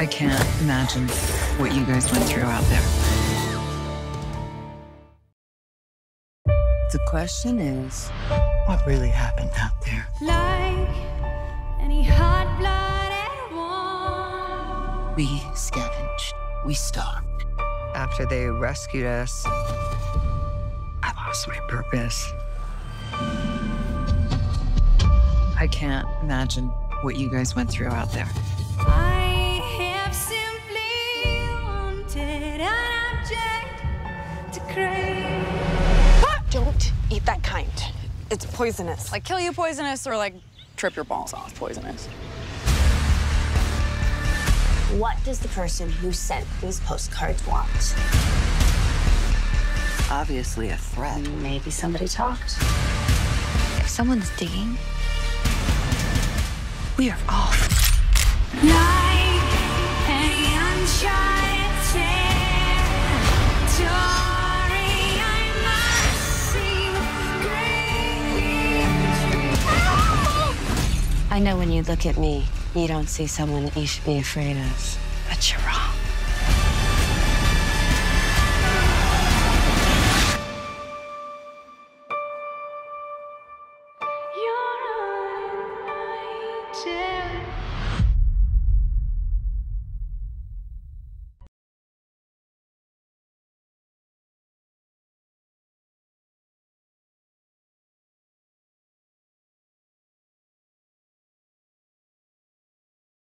I can't imagine what you guys went through out there. The question is, what really happened out there? Like any hot blooded one. We scavenged. We starved. After they rescued us, I lost my purpose. I can't imagine what you guys went through out there. I to crave. Ah! Don't eat that kind. It's poisonous. Like kill you poisonous or like trip your balls off poisonous. What does the person who sent these postcards want? Obviously a threat. Maybe somebody talked. If someone's digging, we are off. I know when you look at me, you don't see someone that you should be afraid of, but you're wrong. You're